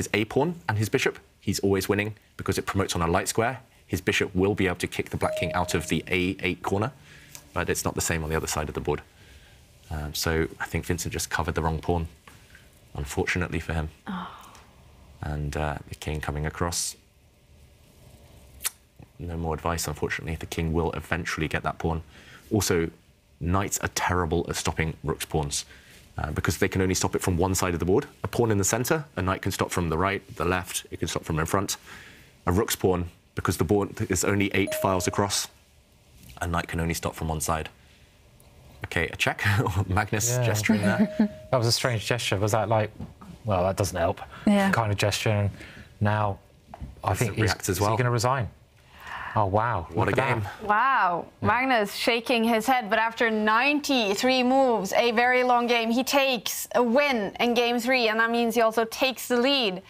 his a pawn and his bishop, he's always winning because it promotes on a light square. His bishop will be able to kick the black king out of the a8 corner, but it's not the same on the other side of the board. Um, so I think Vincent just covered the wrong pawn, unfortunately for him. And uh, the king coming across. No more advice, unfortunately. The king will eventually get that pawn. Also, knights are terrible at stopping rook's pawns uh, because they can only stop it from one side of the board. A pawn in the center, a knight can stop from the right, the left, it can stop from in front. A rook's pawn, because the board is only eight files across, a knight can only stop from one side. Okay, a check. Magnus Yeah. gesturing there. That was a strange gesture. Was that like, well, that doesn't help. Yeah. Kind of gesture. And now, I think he's, reacts as is well. he going to resign? Oh wow! What a game. that. Wow, Magnus shaking his head, but after 93 moves, a very long game, he takes a win in game three, and that means he also takes the lead